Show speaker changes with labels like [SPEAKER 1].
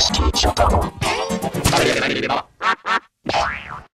[SPEAKER 1] してちょっと。